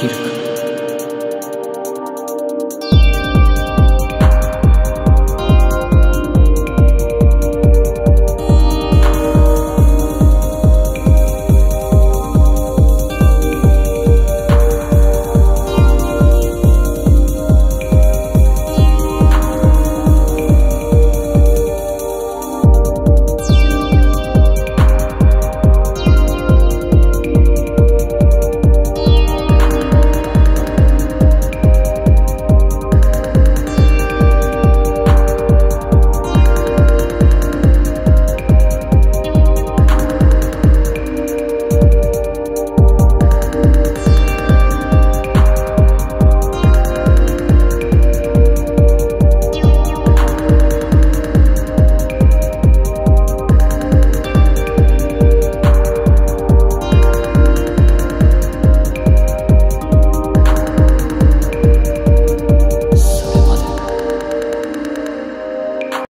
kirtan.